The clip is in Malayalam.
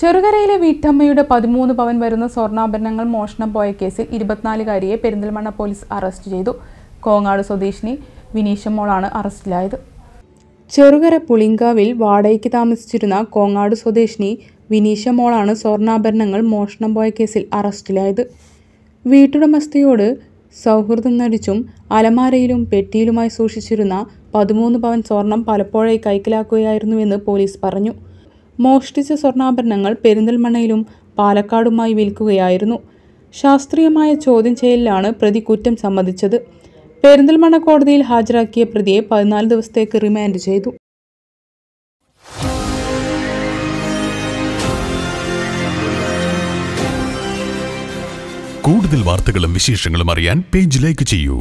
ചെറുകരയിലെ വീട്ടമ്മയുടെ പതിമൂന്ന് പവൻ വരുന്ന സ്വർണാഭരണങ്ങൾ മോഷണം പോയ കേസിൽ ഇരുപത്തിനാലുകാരിയെ പെരിന്തൽമണ്ണ പോലീസ് അറസ്റ്റ് ചെയ്തു. കോങ്ങാട് സ്വദേശിനി വിനീഷമോളാണ് അറസ്റ്റിലായത്. ചെറുകര പുളിങ്കാവിൽ വാടകയ്ക്ക് താമസിച്ചിരുന്ന കോങ്ങാട് സ്വദേശിനി വിനീഷമോളാണ് സ്വർണാഭരണങ്ങൾ മോഷണം പോയ കേസിൽ അറസ്റ്റിലായത്. വീട്ടുടമസ്ഥയോട് സൗഹൃദം നടിച്ചും അലമാരയിലും പെട്ടിയിലുമായി സൂക്ഷിച്ചിരുന്ന പതിമൂന്ന് പവൻ സ്വർണം പലപ്പോഴായി കൈക്കലാക്കുകയായിരുന്നുവെന്ന് പോലീസ് പറഞ്ഞു. മോഷ്ടിച്ച സ്വർണാഭരണങ്ങൾ പെരിന്തൽമണ്ണയിലും പാലക്കാടുമായി വിൽക്കുകയായിരുന്നു. ശാസ്ത്രീയമായ ചോദ്യം ചെയ്യലിലാണ് പ്രതി കുറ്റം സമ്മതിച്ചത്. പെരിന്തൽമണ്ണ കോടതിയിൽ ഹാജരാക്കിയ പ്രതിയെ പതിനാല് ദിവസത്തേക്ക് റിമാൻഡ് ചെയ്തു. കൂടുതൽ വാർത്തകളും വിശേഷങ്ങളും അറിയാൻ പേജ് ലൈക്ക് ചെയ്യൂ.